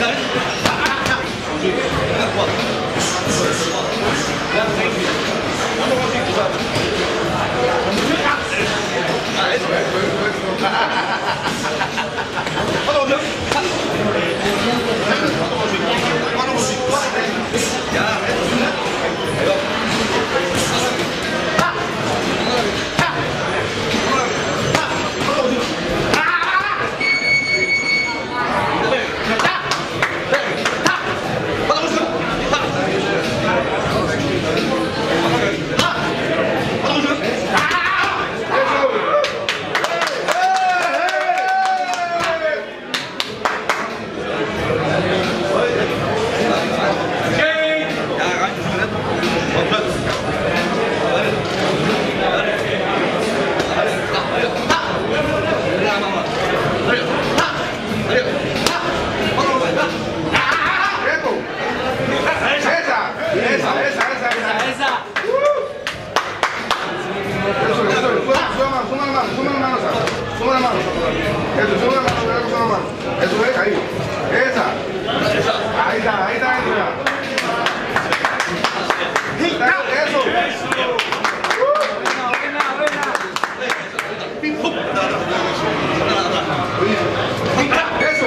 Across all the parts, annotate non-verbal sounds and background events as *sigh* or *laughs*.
*laughs* Mano. Eso, la mano, suma la mano. Eso es, ahí. Esa. Ahí está, ahí está, ahí está. Eso. Eso.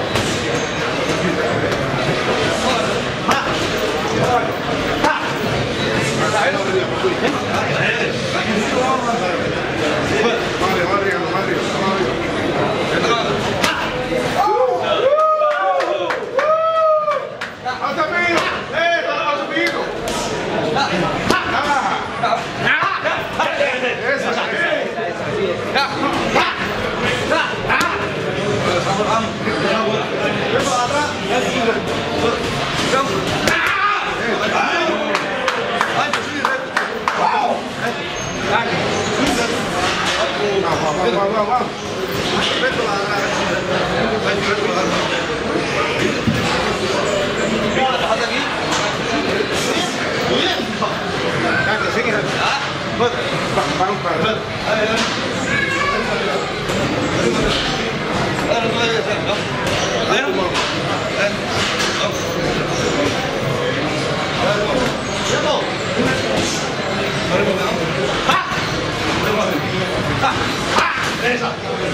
내려 お願い